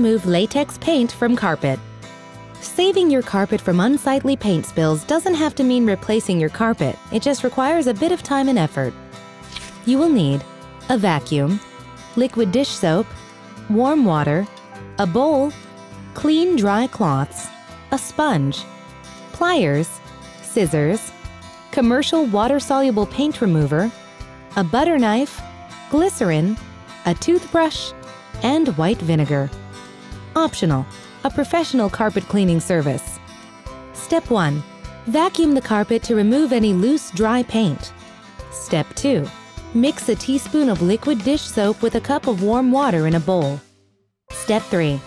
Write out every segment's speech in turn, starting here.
remove latex paint from carpet. Saving your carpet from unsightly paint spills doesn't have to mean replacing your carpet. It just requires a bit of time and effort. You will need a vacuum, liquid dish soap, warm water, a bowl, clean dry cloths, a sponge, pliers, scissors, commercial water-soluble paint remover, a butter knife, glycerin, a toothbrush, and white vinegar. Optional, a professional carpet cleaning service. Step 1. Vacuum the carpet to remove any loose, dry paint. Step 2. Mix a teaspoon of liquid dish soap with a cup of warm water in a bowl. Step 3.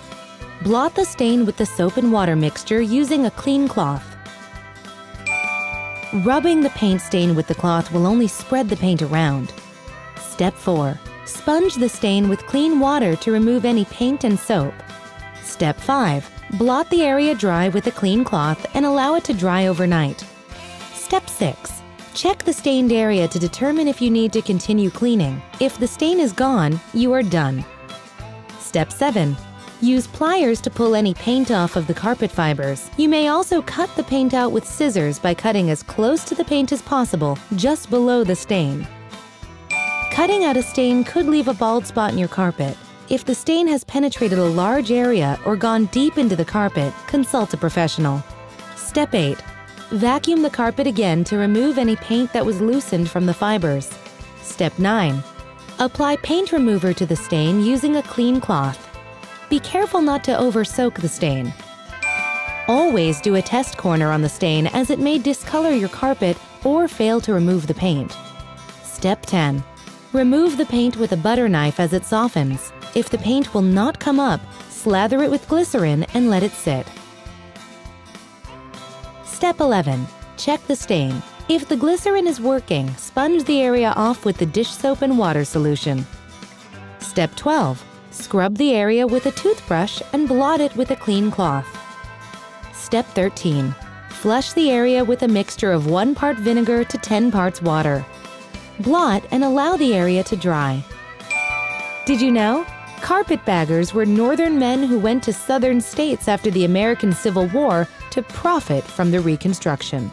Blot the stain with the soap and water mixture using a clean cloth. Rubbing the paint stain with the cloth will only spread the paint around. Step 4. Sponge the stain with clean water to remove any paint and soap. Step 5. Blot the area dry with a clean cloth and allow it to dry overnight. Step 6. Check the stained area to determine if you need to continue cleaning. If the stain is gone, you are done. Step 7. Use pliers to pull any paint off of the carpet fibers. You may also cut the paint out with scissors by cutting as close to the paint as possible, just below the stain. Cutting out a stain could leave a bald spot in your carpet. If the stain has penetrated a large area or gone deep into the carpet, consult a professional. Step 8. Vacuum the carpet again to remove any paint that was loosened from the fibers. Step 9. Apply paint remover to the stain using a clean cloth. Be careful not to over-soak the stain. Always do a test corner on the stain as it may discolor your carpet or fail to remove the paint. Step 10. Remove the paint with a butter knife as it softens. If the paint will not come up, slather it with glycerin and let it sit. Step 11. Check the stain. If the glycerin is working, sponge the area off with the dish soap and water solution. Step 12. Scrub the area with a toothbrush and blot it with a clean cloth. Step 13. Flush the area with a mixture of 1 part vinegar to 10 parts water. Blot and allow the area to dry. Did you know? Carpetbaggers were northern men who went to southern states after the American Civil War to profit from the Reconstruction.